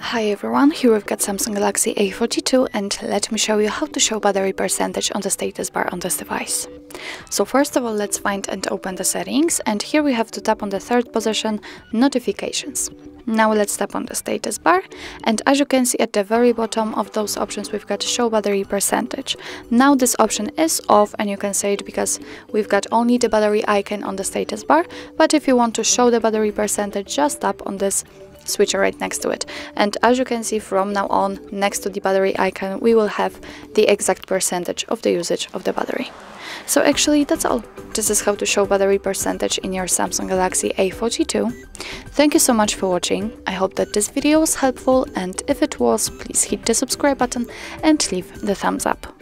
Hi everyone, here we've got Samsung Galaxy A42 and let me show you how to show battery percentage on the status bar on this device. So first of all let's find and open the settings and here we have to tap on the third position, notifications. Now let's tap on the status bar and as you can see at the very bottom of those options we've got show battery percentage. Now this option is off and you can say it because we've got only the battery icon on the status bar but if you want to show the battery percentage just tap on this switcher right next to it. And as you can see from now on, next to the battery icon, we will have the exact percentage of the usage of the battery. So actually that's all. This is how to show battery percentage in your Samsung Galaxy A42. Thank you so much for watching. I hope that this video was helpful and if it was, please hit the subscribe button and leave the thumbs up.